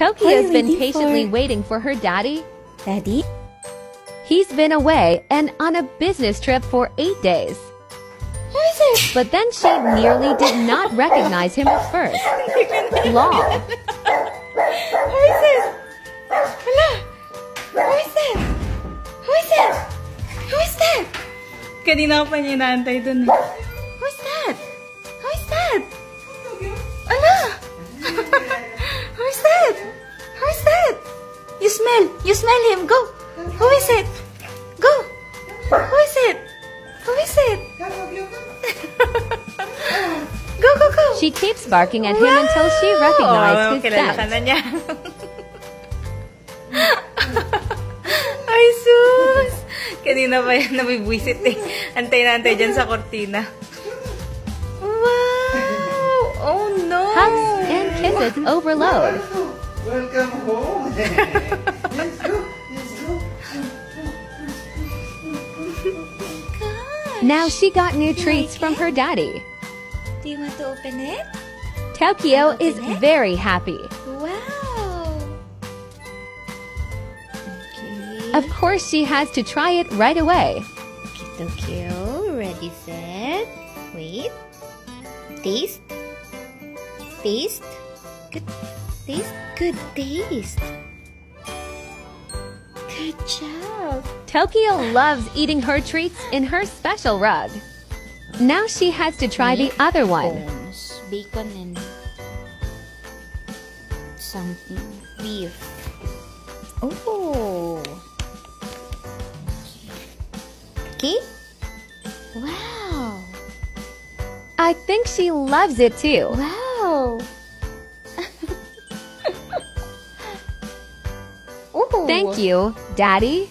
Tokyo's has been patiently for- waiting for her daddy. Daddy? He's been away and on a business trip for eight days. Who is it? But then she nearly did not recognize him at first. Lol. Who is it? Hala! Who is it? Who is it? Who is that? Kanina ko pa niya inaantay dun eh. Smell. You smell him. Go. Who is it? Go. Who is it? Who is it? go, go, go. She keeps barking at him until she recognized Oh, his scent. Ay, sus! Kanina pa yan nabibwisit eh. Antay na antay dyan sa kortina. Wow! Oh no! Hugs and kisses overload. Welcome home. let's go. Let's go. Gosh. Now she got new treats from her daddy. Do you want to open it? Tokyo is it? very happy. Wow. Okay. Of course, she has to try it right away. Okay, Tokyo. Ready, set. Wait. Taste. Taste. Good taste. Good taste. Good job. Tokyo loves eating her treats in her special rug. Now she has to try the other one. Bones, bacon, and something beef. Oh. Okay. Wow. I think she loves it too. Wow. Thank you, Daddy.